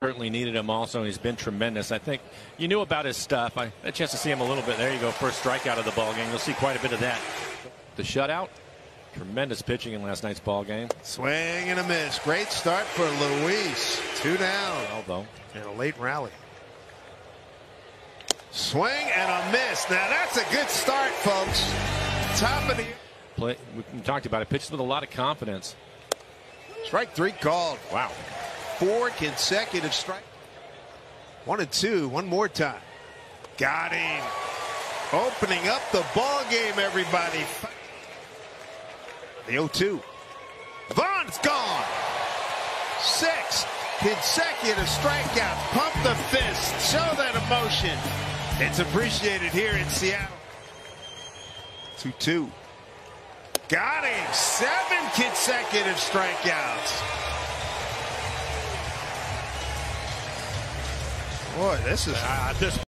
Certainly needed him also. He's been tremendous. I think you knew about his stuff. I had a chance to see him a little bit. There you go. First strikeout of the ball game. You'll see quite a bit of that. The shutout. Tremendous pitching in last night's ball game. Swing and a miss. Great start for Luis. Two down. Well, though. And a late rally. Swing and a miss. Now that's a good start, folks. Top of the play. We talked about it. Pitches with a lot of confidence. Strike three called. Wow. Four consecutive strike. One and two. One more time. Got him. Opening up the ball game, everybody. The 0-2. Vaughn's gone. Six consecutive strikeouts. Pump the fist. Show that emotion. It's appreciated here in Seattle. 2-2. Got him. Seven consecutive strikeouts. Boy, this is uh, this